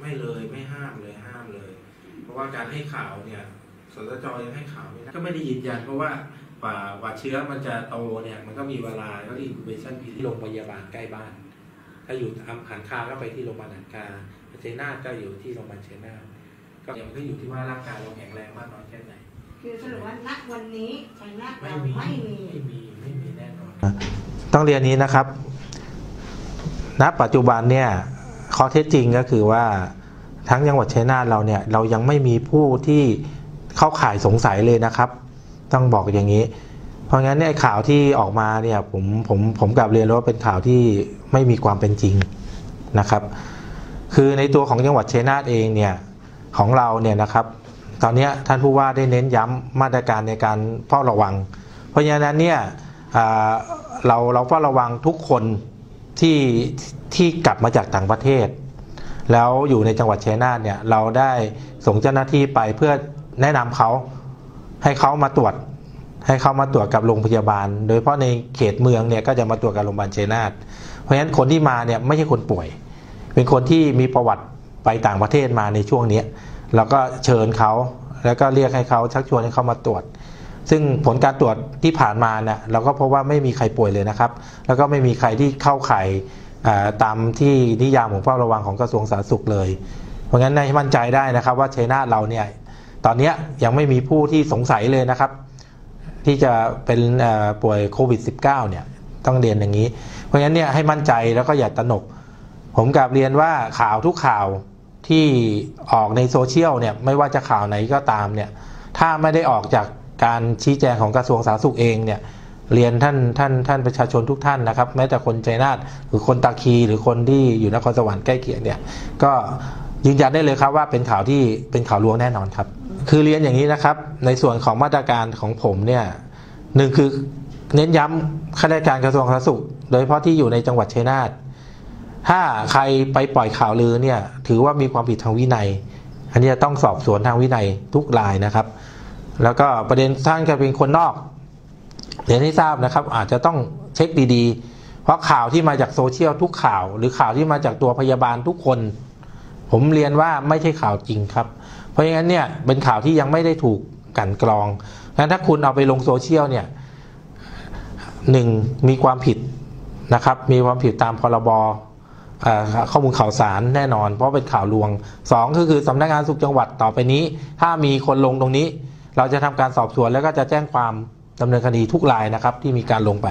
ไม่เลยไม่ห้ามเลยห้ามเลย เพราะว่าการให้ข่าวเนี่ยสตจยังให้ข่าวไม่ได้ก็ไม่ได้ยืนยันเพราะว่ากว่ากว่าเชื้อมันจะโตเนี่ยมันก็มีเวลาก็อินคูเบชันพีที่โรงพยาบาลใกล้บ้าน ถ้าอยู่ทำหันคาก็ไปที่โรงพยาบาลหันคาเชยนาทก็อยู่ที่โรงพยาบาลเชยนาทก็ยังก็อยู่ที่ว่าร่างกายเราแข็งแรงมากน้อยแค่ไหนคือสรุปว่าณวันนี้ชัยนาทไม่เรามีไม่มีไม่มีไม่มีแน่นอนต้องเรียนนี้นะครับ ณปัจจุบันเนี่ยข้อเท็จจริงก็คือว่า ทั้งจังหวัดชัยนาทเราเนี่ยเรายังไม่มีผู้ที่เข้าข่ายสงสัยเลยนะครับ ต้องบอกอย่างนี้ เพราะงั้นเนี่ยข่าวที่ออกมาเนี่ยผมผมผมกลับเรียนเลยว่าเป็นข่าวที่ไม่มีความเป็นจริงนะครับ คือในตัวของจังหวัดชัยนาทเองเนี่ยของเราเนี่ยนะครับ ตอนนี้ท่านผู้ว่าได้เน้นย้ำมาตรการในการเฝ้าระวัง เพราะฉะนั้นเนี่ยเราเราเฝ้าระวังทุกคนที่ที่กลับมาจากต่างประเทศ แล้วอยู่ในจังหวัดชัยนาทเนี่ยเราได้ส่งเจ้าหน้าที่ไปเพื่อแนะนำเขาให้เขามาตรวจ ให้เขามาตรวจกับโรงพยาบาล โดยเฉพาะในเขตเมืองเนี่ยก็จะมาตรวจกับโรงพยาบาลชัยนาทเพราะฉะนั้นคนที่มาเนี่ยไม่ใช่คนป่วย เป็นคนที่มีประวัติไปต่างประเทศมาในช่วงนี้เราก็เชิญเขาแล้วก็เรียกให้เขาชักชวนให้เขามาตรวจ ซึ่งผลการตรวจที่ผ่านมาเนี่ยเราก็พบว่าไม่มีใครป่วยเลยนะครับ แล้วก็ไม่มีใครที่เข้าข่าย ตามที่นิยามของเฝ้าระวังของกระทรวงสาธารณสุขเลย เพราะงั้นให้มั่นใจได้นะครับว่าชัยนาทเราเนี่ยตอนนี้ยังไม่มีผู้ที่สงสัยเลยนะครับ ที่จะเป็นป่วยโควิด -19 เนี่ยต้องเรียนอย่างนี้ เพราะฉะนั้นเนี่ยให้มั่นใจแล้วก็อย่าตนก ผมกลับเรียนว่าข่าวทุกข่าวที่ออกในโซเชียลเนี่ยไม่ว่าจะข่าวไหนก็ตามเนี่ยถ้าไม่ได้ออกจากการชี้แจงของกระทรวงสาธารณสุขเองเนี่ย เรียนท่านท่านท่านประชาชนทุกท่านนะครับ แม้แต่คนใจนาทหรือคนตาคีหรือคนที่อยู่นครสวรรค์ใกล้เคียงเนี่ยก็ยืนยันได้เลยครับว่าเป็นข่าวที่เป็นข่าวลวงแน่นอนครับ คือเรียนอย่างนี้นะครับ ในส่วนของมาตรการของผมเนี่ยหนึ่งคือเน้นย้ำข้าราชการกระทรวงสาธารณสุข โดยเฉพาะที่อยู่ในจังหวัดชัยนาทถ้าใครไปปล่อยข่าวลือเนี่ยถือว่ามีความผิดทางวินัย อันนี้จะต้องสอบสวนทางวินัยทุกรายนะครับ แล้วก็ประเด็นท่านจะเป็นคนนอก เรียนให้ทราบนะครับ อาจจะต้องเช็คดีๆ เพราะข่าวที่มาจากโซเชียลทุกข่าว หรือข่าวที่มาจากตัวพยาบาลทุกคน ผมเรียนว่าไม่ใช่ข่าวจริงครับ เพราะงั้นเนี่ยเป็นข่าวที่ยังไม่ได้ถูกกันกรองงั้นถ้าคุณเอาไปลงโซเชียลเนี่ยหนึ่งมีความผิดนะครับ มีความผิดตามพรบข้อมูลข่าวสารแน่นอน เพราะเป็นข่าวลวงสองก็คือสำนักงานสุขจังหวัดต่อไปนี้ ถ้ามีคนลงตรงนี้ เราจะทำการสอบสวนแล้วก็จะแจ้งความ ดำเนินคดีทุกรายนะครับที่มีการลงไป